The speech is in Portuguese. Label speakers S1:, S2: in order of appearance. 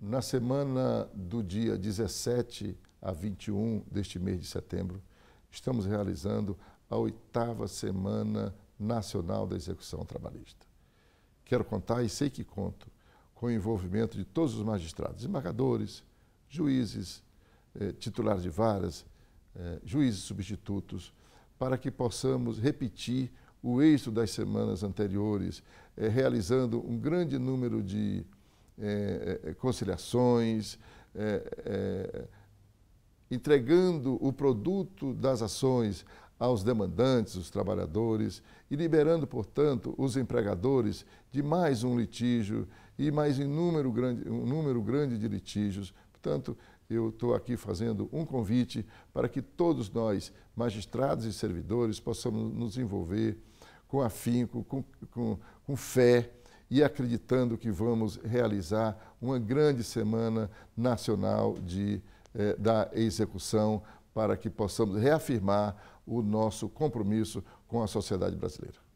S1: na semana do dia 17 a 21 deste mês de setembro, estamos realizando a oitava Semana Nacional da Execução Trabalhista. Quero contar, e sei que conto, com o envolvimento de todos os magistrados, desembargadores, juízes, eh, titulares de varas, eh, juízes substitutos, para que possamos repetir o êxito das semanas anteriores, eh, realizando um grande número de eh, eh, conciliações, entregando o produto das ações aos demandantes, os trabalhadores, e liberando, portanto, os empregadores de mais um litígio e mais um número grande, um número grande de litígios. Portanto, eu estou aqui fazendo um convite para que todos nós, magistrados e servidores, possamos nos envolver com afinco, com, com, com fé e acreditando que vamos realizar uma grande semana nacional de, eh, da execução para que possamos reafirmar o nosso compromisso com a sociedade brasileira.